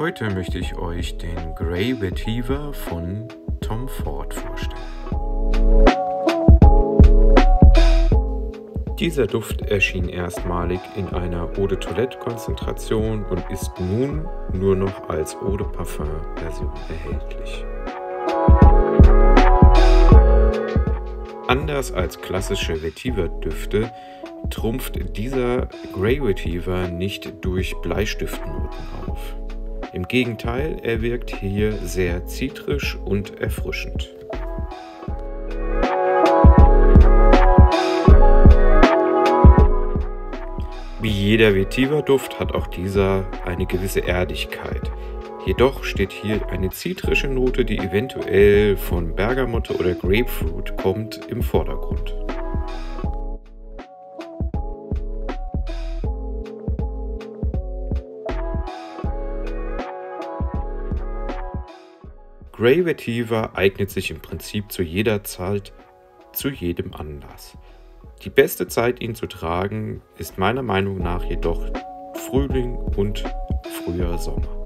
Heute möchte ich euch den Grey Vetiver von Tom Ford vorstellen. Dieser Duft erschien erstmalig in einer Eau de Toilette Konzentration und ist nun nur noch als Eau de Parfum Version erhältlich. Anders als klassische Vetiver-Düfte trumpft dieser Grey Vetiver nicht durch Bleistiftnoten auf. Im Gegenteil, er wirkt hier sehr zitrisch und erfrischend. Wie jeder Vetiver-Duft hat auch dieser eine gewisse Erdigkeit. Jedoch steht hier eine zitrische Note, die eventuell von Bergamotte oder Grapefruit kommt, im Vordergrund. Grey Vetiver eignet sich im Prinzip zu jeder Zeit, zu jedem Anlass. Die beste Zeit, ihn zu tragen, ist meiner Meinung nach jedoch Frühling und früher Sommer.